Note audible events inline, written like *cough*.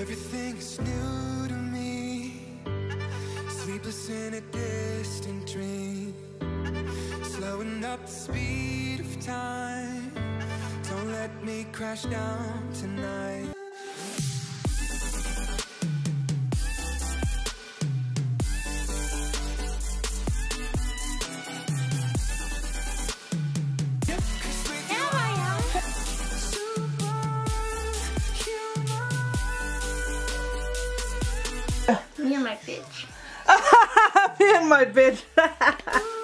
Everything is new to me. Sleepless in a distant dream. Slowing up the speed of time. Don't let me crash down tonight. Me and my bitch. *laughs* Me and my bitch. *laughs*